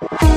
Bye.